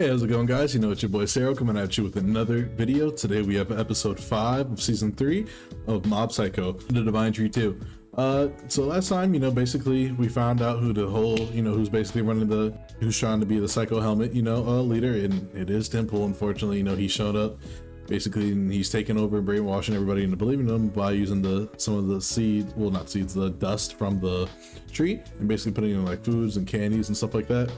Hey, how's it going, guys? You know, it's your boy Cero coming at you with another video. Today we have episode 5 of season 3 of Mob Psycho, The Divine Tree 2. Uh, so last time, you know, basically we found out who the whole, you know, who's basically running the, who's trying to be the Psycho Helmet, you know, uh, leader, and it is Dimple, unfortunately, you know, he showed up, basically, and he's taking over, and brainwashing everybody into believing him by using the, some of the seed, well, not seeds, the dust from the tree, and basically putting in like foods and candies and stuff like that.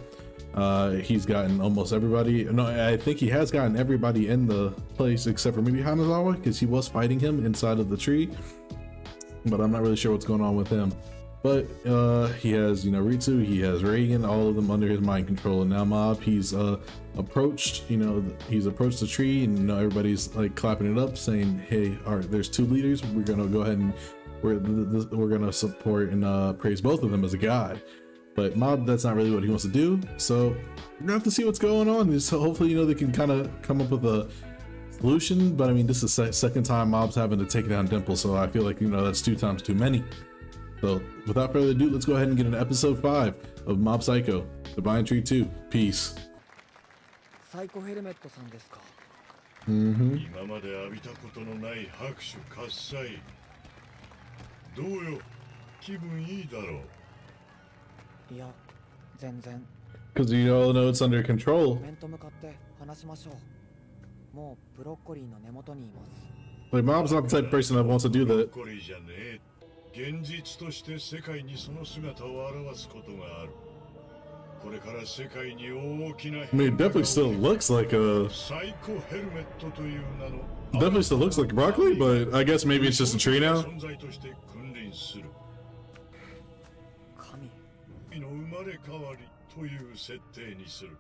Uh, he's gotten almost everybody. No, I think he has gotten everybody in the place except for maybe Hanazawa because he was fighting him inside of the tree. But I'm not really sure what's going on with him. But uh, he has, you know, Ritsu, he has Reigen, all of them under his mind control. And now Mob, he's uh, approached, you know, he's approached the tree and you know, everybody's like clapping it up saying, hey, all right, there's two leaders. We're going to go ahead and we're, we're going to support and uh, praise both of them as a god. But Mob, that's not really what he wants to do. So we're gonna have to see what's going on. So hopefully, you know, they can kind of come up with a solution. But I mean, this is the second time Mob's having to take down Dimple, so I feel like you know that's two times too many. So without further ado, let's go ahead and get into episode five of Mob Psycho, Divine Tree 2. Peace. サイコヘルメットさんですか Mm-hmm. 今まで浴びたことのない拍手喝采どうよ気分いいだろういや全然 because you all know it's under control. Like, Mob's not the type of person that wants to do that. 現実として世界にその姿を表すことがある。これから世界に大きな I mean, definitely still looks like a Definitely still looks like broccoli, but I guess maybe it's just a tree now. 時の生まれ変わりという設定にする。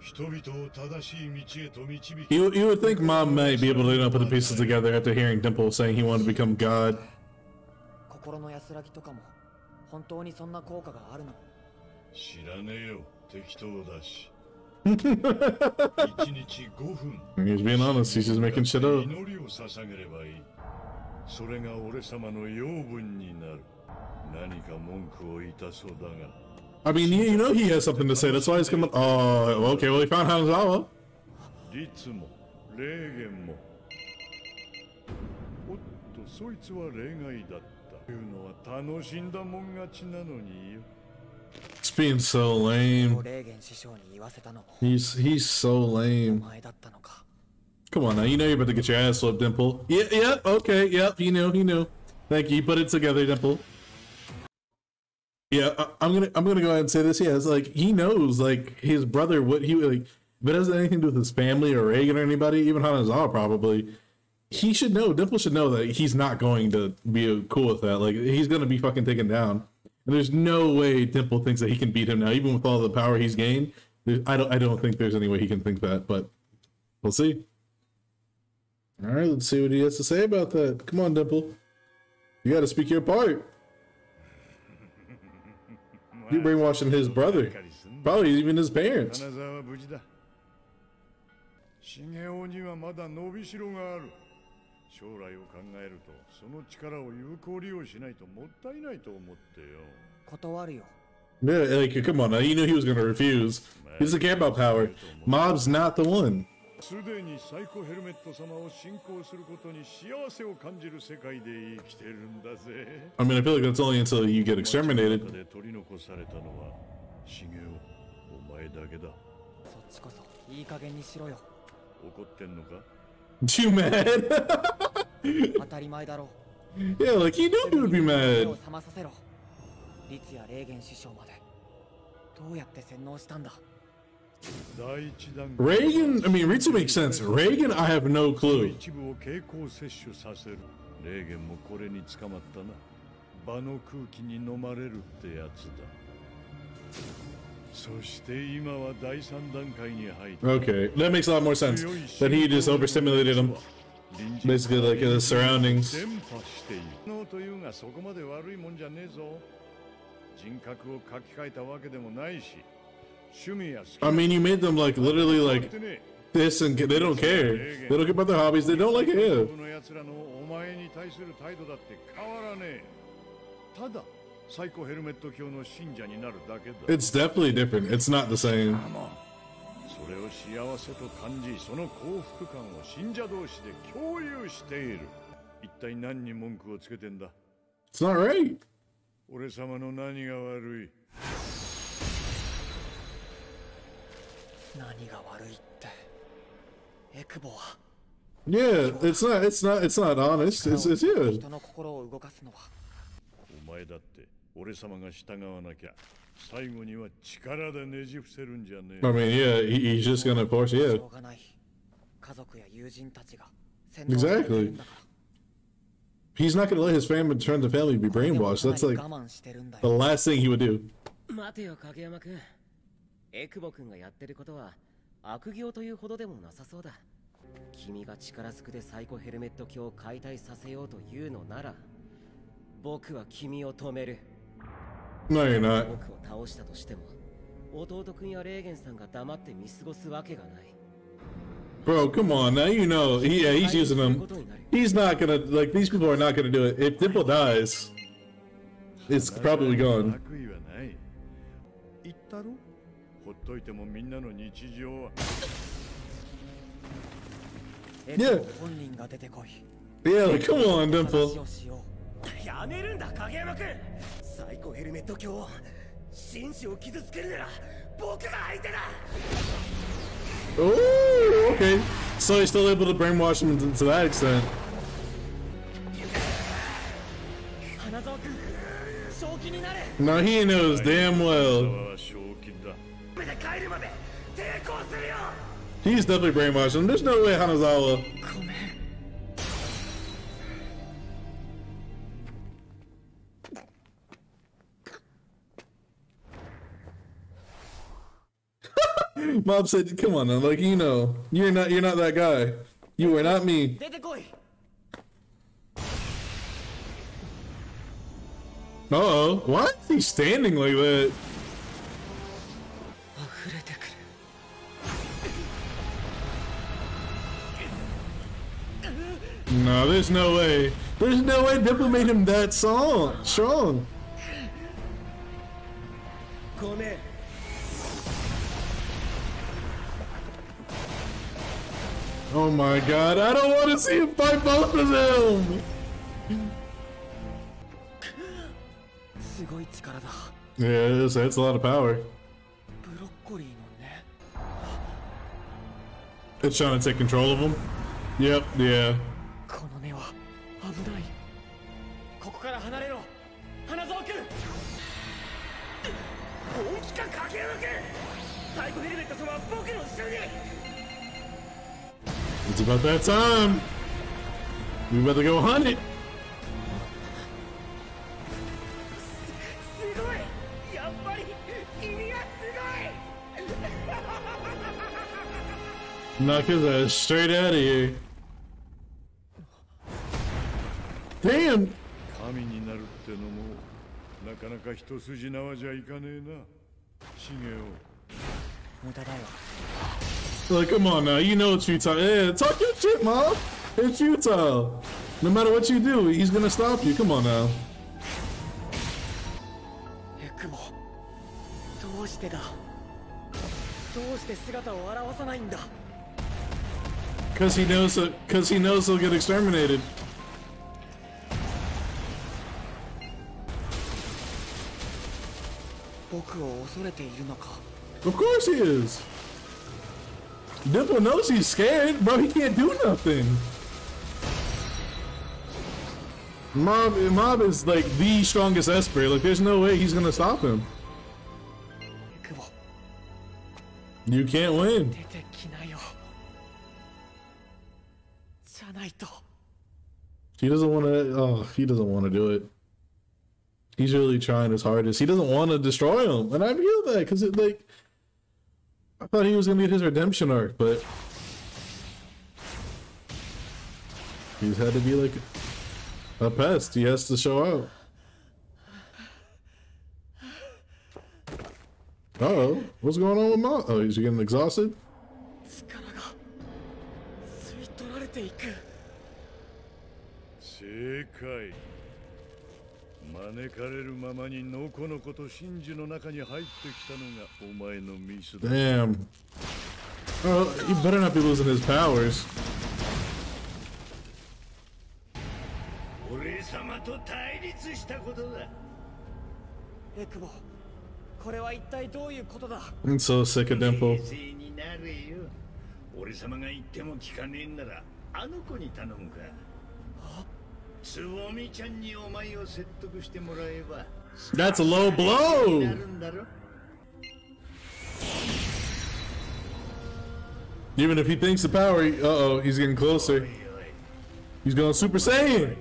人々を正しい道へと導き you, you would think Mob might be able to you know, put the pieces together after hearing Dimple saying he wanted to become God. He's being honest, he's just making shit up. I mean, you know he has something to say. That's why he's coming. Oh, okay. Well, he found Hanazawa. It's being so lame. He's he's so lame. Come on now, you know you're about to get your ass whooped, Dimple. Yeah, yeah, okay, yep, yeah, you know, he knew. Thank you put it together, Dimple. Yeah, I'm gonna I'm gonna go ahead and say this. Yeah, it's like he knows like his brother what he like. If it has anything to do with his family or Reigen or anybody, even Hanazawa probably, he should know. Dimple should know that he's not going to be cool with that. Like he's gonna be fucking taken down. And there's no way Dimple thinks that he can beat him now, even with all the power he's gained. I don't I don't think there's any way he can think that, but we'll see. All right, let's see what he has to say about that. Come on, Dimple. You got to speak your part. You brainwashing his brother. Probably even his parents. Yeah, like, come on now. You knew he was going to refuse. He doesn't power. Mob's not the one. すでにサイコヘルメット様を信仰することに幸せを感じる世界で生きてるんだぜ I mean, I feel like that's only until you get 中 exterminated. で取り残されたのは茂雄お前だけだそっちこそいい加減にしろよ怒ってんのか You mad? 当たり前だろ yeah, like he knew he would be 目 mad. を覚まさせろ律やレーゲン師匠までどうやって洗脳したんだ第一段 Reigen, I mean, Ritsu makes sense. Reigen, I have no clue. Okay, that makes a lot more sense that he just overstimulated him basically like the surroundings I mean, you made them like literally like ってね this, and they don't care. They don't care about their hobbies. They don't like him. この奴らのお前に対する態度だって変わらねえただサイコヘルメット教の信者になるだけだ It's definitely different. It's not the same. Come on. 幸せと感じその幸福感を信者同士で共有している一体何に文句をつけてんだ It's not right. 俺様の何が悪い 何が悪いってエクボは Yeah, it's not. It's not. It's not honest. It's it's you. 人の心を動かすのはお前だって俺様が従わなきゃ最後には力でねじ伏せるんじゃねえ I mean, yeah, he, he's just gonna force. し Yeah, ょうがない家族や友人たちが洗脳されてるんだから he's not gonna let his family turn the family be でも brainwashed. か That's なり like 我慢してるんだ the よ last thing he would do. 待てよ影山君 エクボ君がやってることは悪行というほどでもなさそうだ君が力ずくでサイコヘルメット卿を解体させようというのなら僕は君を止める No, you're not. 僕を倒したとしても弟君やレーゲンさんが黙って見過ごすわけがない Bro, come on now. You know, he, yeah, he's using them. He's not gonna like these people are not gonna do it. If Dimple dies, it's probably 悪 gone. 意はない言ったろほっといてもみんなの日常はエクボ本人が出てこい Yeah, like come on, 話 Dimple. をしよやめるんだ影山君サイコヘルメット卿紳士を傷つけるなら僕が相手だ Oh, okay. So he's still able to brainwash him to, to that extent. 花沢君正気になれ Now he knows damn well He's definitely brainwashing him. There's no way Hanazawa. Mob said, "Come on, now. like you know, you're not you're not that guy. You are not me." Uh oh, is he standing like that. 触れてくる No, there's no way. There's no way Dimple made him that song strong. Oh my god, I don't want to see him fight both of them! Yeah, that's, that's a lot of power. It's eh? trying to take control of him. Yep, yeah. It's about that time. We better go hunt it. Knock his ass straight out of here. Damn! Like, come on now. You know it's futile. Yeah, talk your shit, Mob. It's futile. No matter what you do, he's gonna stop you. Come on now. どうしてだどうして姿を現さないんだ because he knows because he knows he'll get exterminated. Of course he is. Dimple knows he's scared, bro. He can't do nothing. Mob, Mob is like the strongest Esper. Like, there's no way he's gonna stop him. You can't win. He doesn't want to. Oh, he doesn't want to do it. He's really trying his hardest. He doesn't want to destroy him, and I feel that because it like. I thought he was gonna get his redemption arc, but he's had to be like a pest. He has to show out. Uh oh, what's going on with Mob? Oh, he's getting exhausted. 正解招かれるままにのこのこと真珠の中に入ってきたのがお前のミスだ Damn. Oh, he better not be losing his powers. 俺様と対立したことだエクボこれは一体どういうことだ？I'm so sick of Dimple. 俺様が言っても聞かねえんならあの子に頼むか That's a low blow! Even if he thinks the power, uh-oh, he's getting closer. He's going Super Saiyan!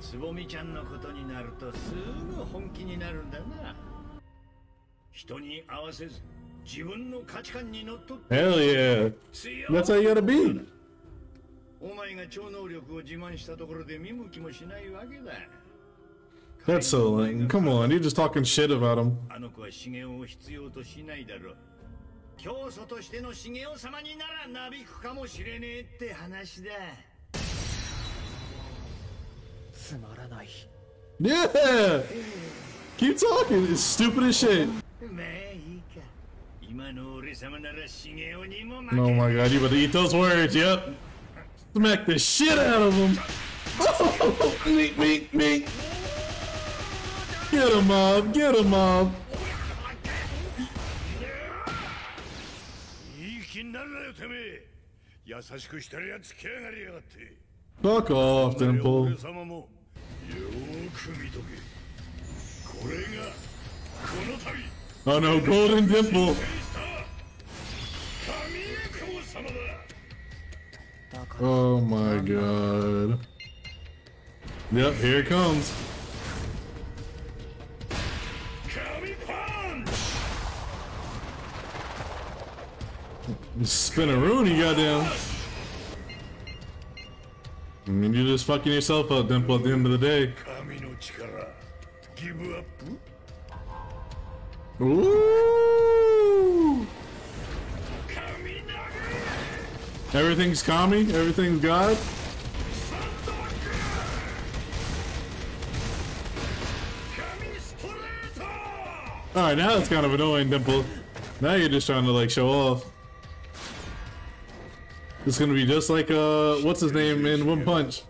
Hell yeah! That's how you gotta be! お前が超能力を自慢したところで見向きもしないわけだ That's so lame. Come on, you're just talking shit about him. あの子は茂雄を必要としないだろう教祖としての茂雄様にならなびくかもしれねえって話だつまらない Yeah. Keep talking. It's stupid as shit. まあいいか今の俺様なら茂雄にも負け Oh my god, you better eat those words. Yep. Smack the shit out of him. Oh, meek, meek, meek. Get him up. Get him up. いい気になるなよてめえ優しくしたりやつきやがりやがって Fuck off, 俺 Dimple. 様もよーく見とけこれがこの度 Oh no, Golden Dimple. Oh my god. Yep, here it comes. Spinneroony, goddamn. I mean, you're just fucking yourself up, Dimple, at the end of the day. Ooh! Everything's Kami? Everything's God? 神ストレート Alright, now it's kind of annoying, Dimple. Now you're just trying to, like, show off. It's gonna be just like, uh, what's his name in One Punch?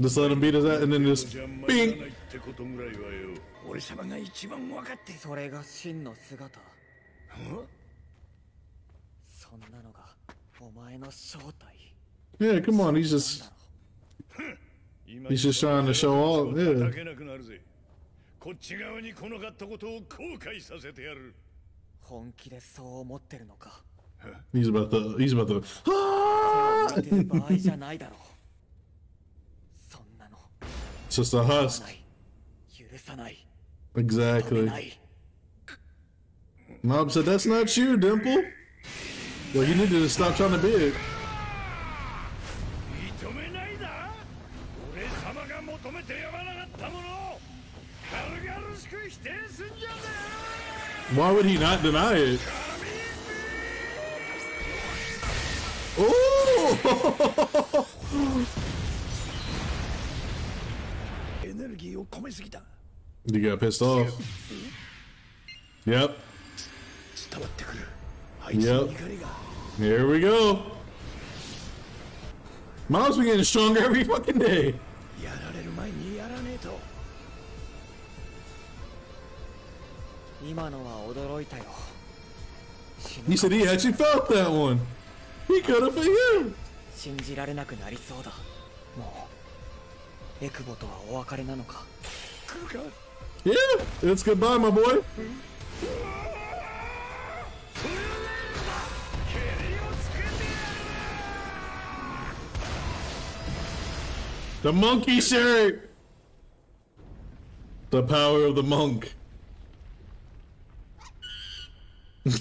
Just let him beat his ass and then just じゃま bing! ないってことぐらいはよ俺様が一番分かってそれが真の姿そんなのがお前の正体 Yeah, come on, he's just 今 he's just trying to show off. 叩 Yeah. けなくなるぜこっち側に来なかったことを後悔させてやる本気でそう思ってるのか He's about to he's about to 見てる場合じゃないだろうそんなの It's just a husk. ない許さない Exactly. ない Mob said that's not you, Dimple. Well, you need to just stop trying to be it. 認めないだ俺様が求めてやまなかったものを軽々しく否定すんじゃね Why would he not deny it? Oh! えエネルギーを込めすぎた you got pissed off. Yep. 伝わってくる Yep. Here we go. Mob's been getting stronger every fucking day. He said he actually felt that one. He got have been here. Yeah, it's goodbye, my boy. The monkey shirt! The power of the monk. he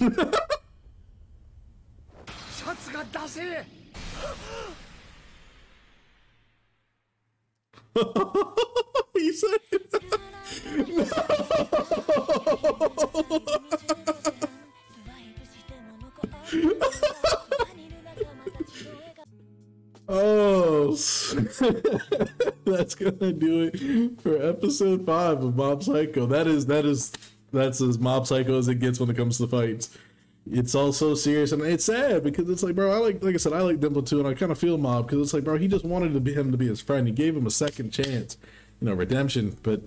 said no! that's gonna do it for episode five of Mob Psycho. That is that is that's as Mob Psycho as it gets when it comes to fights. it's all so serious and it's sad because it's like, bro, I like, like I said, I like Dimple too, and I kind of feel Mob because it's like, bro, he just wanted to be him to be his friend. He gave him a second chance, you know, redemption, but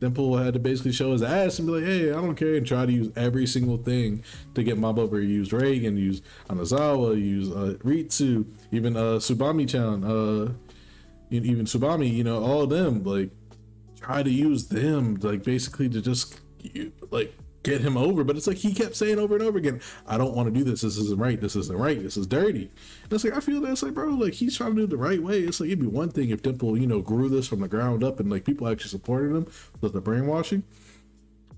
Dimple had to basically show his ass and be like, hey, I don't care, and try to use every single thing to get Mob over. He used Reigen, used Hanazawa, used uh, Ritsu, even uh, Tsubomi-chan, uh, even Tsubomi, you know, all of them, like, try to use them, like, basically to just, like, get him over. But it's like he kept saying over and over again, I don't want to do this. This isn't right. This isn't right. This is dirty. And it's like, I feel that it's like, bro, like he's trying to do it the right way. It's like, it'd be one thing if Dimple, you know, grew this from the ground up and like people actually supported him with the brainwashing.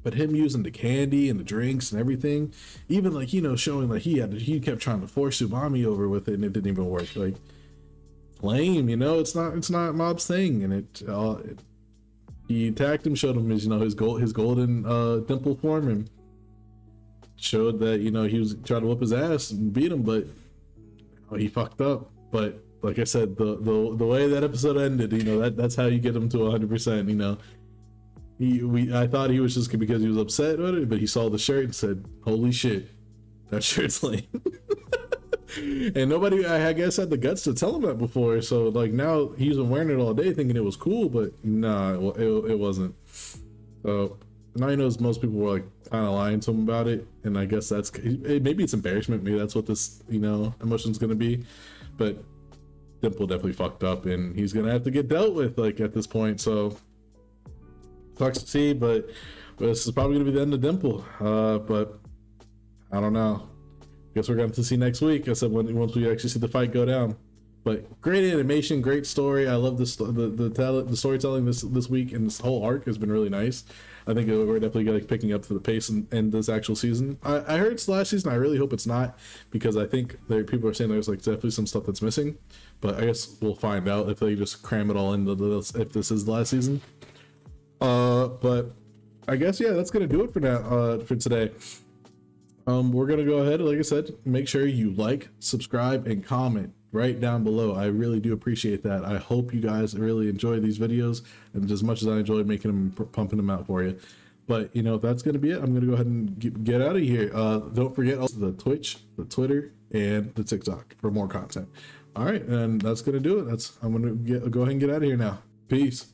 But him using the candy and the drinks and everything, even like, you know, showing like he had, he kept trying to force Tsubomi over with it and it didn't even work. Like, lame, you know, it's not, it's not Mob's thing. And it, uh, it he attacked him, showed him his, you know, his gold, his golden uh, dimple form, and showed that you know he was trying to whip his ass and beat him, but he fucked up. But like I said, the the the way that episode ended, you know, that that's how you get him to 100. percent You know, he we I thought he was just because he was upset but he saw the shirt and said, "Holy shit, that shirt's lame." And nobody, I guess, had the guts to tell him that before. So like now he's been wearing it all day, thinking it was cool, but nah, it, it wasn't. So now he knows most people were like kind of lying to him about it, and I guess that's maybe it's embarrassment. Maybe that's what this you know emotion's gonna be. But Dimple definitely fucked up, and he's gonna have to get dealt with like at this point. So sucks to see, but, but this is probably gonna be the end of Dimple. Uh, but I don't know guess we're going to see next week. I said when, once we actually see the fight go down. But great animation, great story. I love this the the, tell, the storytelling this this week and this whole arc has been really nice. I think we're definitely like picking up to the pace in, in this actual season. I, I heard it's last season. I really hope it's not because I think there people are saying there's like definitely some stuff that's missing. But I guess we'll find out if they just cram it all into this if this is the last season. Uh, but I guess yeah, that's gonna do it for now. Uh, for today um, we're gonna go ahead. Like I said, make sure you like, subscribe, and comment right down below. I really do appreciate that. I hope you guys really enjoy these videos and as much as I enjoy making them, pumping them out for you. But you know, that's gonna be it. I'm gonna go ahead and get, get out of here. Uh, don't forget also the Twitch, the Twitter, and the TikTok for more content. All right, and that's gonna do it. That's I'm gonna get, go ahead and get out of here now. Peace.